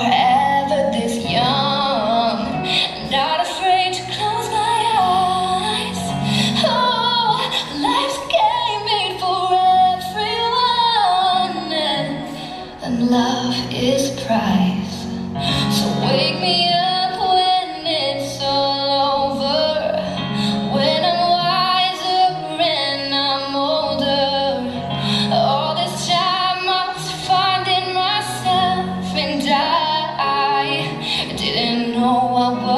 forever this young. I'm not afraid to close my eyes. Oh, life's game made for everyone, and, and love is prize. So wake me up. know what